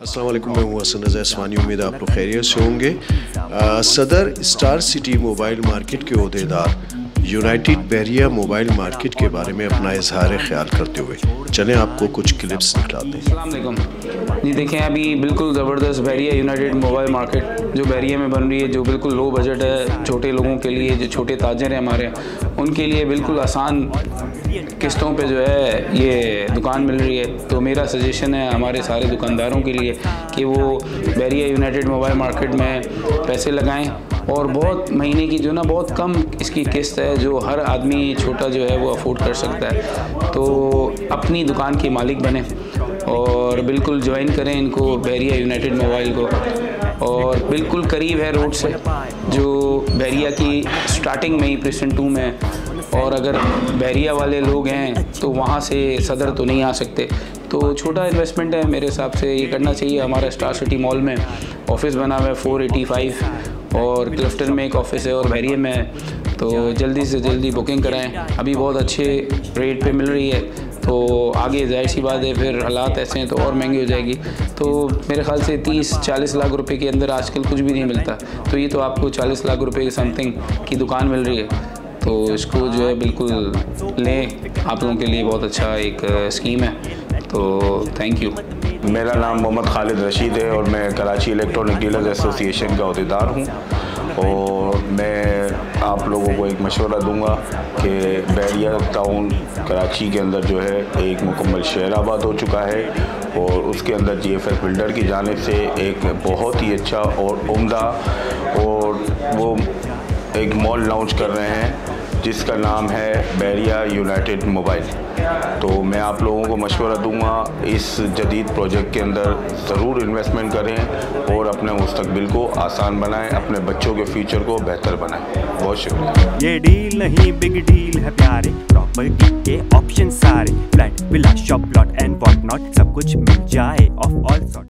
असलम मैं हूँ हसन रजा इसवानी उम्मीद आप लोग खैरियत से होंगे। सदर स्टार सिटी मोबाइल मार्केट के अहदेदार यूनाइटेड बैरिया मोबाइल मार्केट के बारे में अपना इजहार ख्याल करते हुए चलें, आपको कुछ क्लिप्स दिखलाते हैं। जी देखें अभी बिल्कुल ज़बरदस्त बैरिया यूनाइटेड मोबाइल मार्केट जो बैरिया में बन रही है, जो बिल्कुल लो बजट है, छोटे लोगों के लिए, जो छोटे ताजर हैं हमारे, उनके लिए बिल्कुल आसान किस्तों पे जो है ये दुकान मिल रही है। तो मेरा सजेशन है हमारे सारे दुकानदारों के लिए कि वो बैरिया यूनाइटेड मोबाइल मार्केट में पैसे लगाएँ और बहुत महीने की जो ना बहुत कम इसकी किस्त है जो हर आदमी छोटा जो है वो अफोर्ड कर सकता है। तो अपनी दुकान के मालिक बने और बिल्कुल ज्वाइन करें इनको बैरिया यूनाइटेड मोबाइल को। और बिल्कुल करीब है रोड से, जो बैरिया की स्टार्टिंग में ही प्रेसेंट टू में और अगर बैरिया वाले लोग हैं तो वहाँ से सदर तो नहीं आ सकते। तो छोटा इन्वेस्टमेंट है मेरे हिसाब से, ये करना चाहिए हमारा स्टार सिटी मॉल में। ऑफ़िस बना हुआ है फोर एटी फाइव और क्लिफ्टन में एक ऑफ़िस है और बैरिया में है। तो जल्दी से जल्दी बुकिंग कराएँ। अभी बहुत अच्छे रेट पे मिल रही है। तो आगे ज़ाहिर सी बात है, फिर हालात ऐसे हैं तो और महँगी हो जाएगी। तो मेरे ख्याल से 30-40 लाख रुपए के अंदर आजकल कुछ भी नहीं मिलता। तो ये तो आपको 40 लाख रुपए की समथिंग की दुकान मिल रही है। तो इसको जो है बिल्कुल लें। आप लोगों के लिए बहुत अच्छा एक स्कीम है। तो थैंक यू मेरा नाम मोहम्मद खालिद रशीद है और मैं कराची इलेक्ट्रॉनिक डीलर्स एसोसिएशन का अहदेदार हूँ। और मैं आप लोगों को एक मशवरा दूँगा कि बैरिया टाउन कराची के अंदर जो है एक मुकम्मल शहर आबाद हो चुका है और उसके अंदर जी एफ़ एस बिल्डर की जानब से एक बहुत ही अच्छा और उम्दा और वो एक मॉल लॉन्च कर रहे हैं, जिसका नाम है बैरिया यूनाइटेड मोबाइल। तो मैं आप लोगों को मशवरा दूँगा, इस जदीद प्रोजेक्ट के अंदर ज़रूर इन्वेस्टमेंट करें और अपने मुस्तबिल को आसान बनाएँ, अपने बच्चों के फ्यूचर को बेहतर बनाएँ। बहुत शुक्रिया। ये डील नहीं बिग डील है प्यारे। प्रॉपर्टी के ऑप्शन सारे। Flat villa shop plot and what not सब कुछ मिल जाए ऑफ़ ऑल